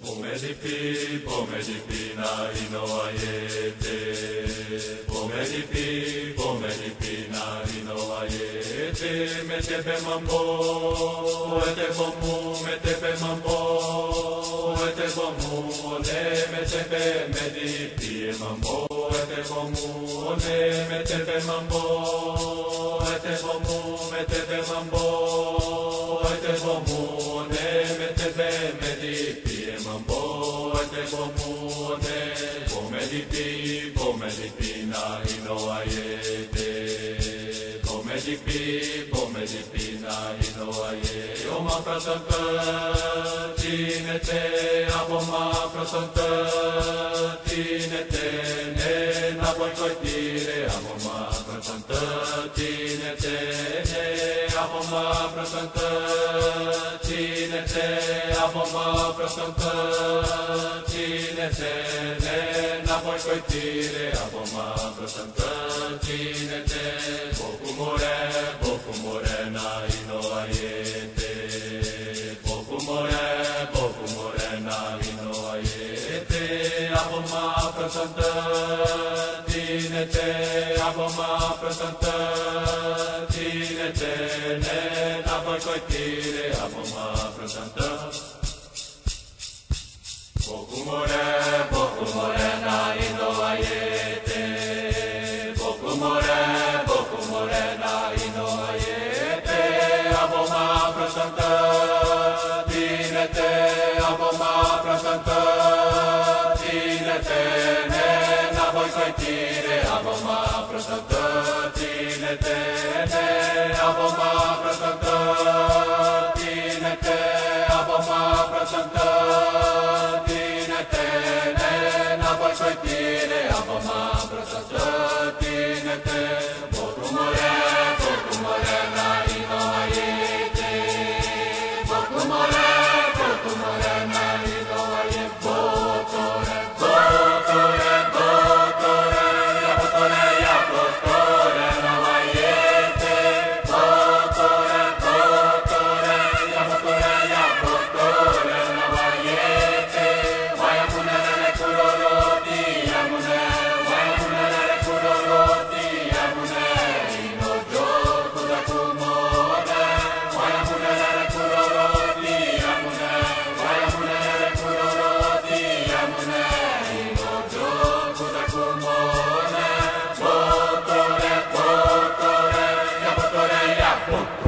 Pomedipi, pomedipi na inoayete. Pomedipi, pomedipi na inoayete. Metepe mambo, ete bomu, metepe mambo, ete bomu, ole metepe medipi mambo, ete bomu, ole metepe mambo, ete bomu, metepe mambo, ete bomu, ole metepe ole pomedipi, pomedipi na inoayete. Pomedipi, pomedipi na inoayete. Oma prasanta, tinete, aboma prasanta, tinete, ne na boy koitire, aboma prasanta, tinete, ne aboma prasanta, tinete, mă frăptăm pe tine, tine, înapoi cu tine, apoi mă frăptăm pe tine, more pocumore, pocumore, n-ai noiete, pocumore, pocumore, n-ai noiete, apoi mă frăptăm pe tine, te, apoi mă frăptăm pe tine, te, ne, înapoi cu tine, apoi mă frăptăm pe Μπούπο, μορένα ή ντοαϊέτε. Μπούπο, μορένα ή ντοαϊέτε. Από μαφρανσταντά. Τι να ται, από μαφρανσταντά. Τι να ναι, να βοηθάει ται, από μαφρανσταντά. Τι ναι, από μαφρανσταντά. Koitire, aboma prasanta, tinete, Fuck.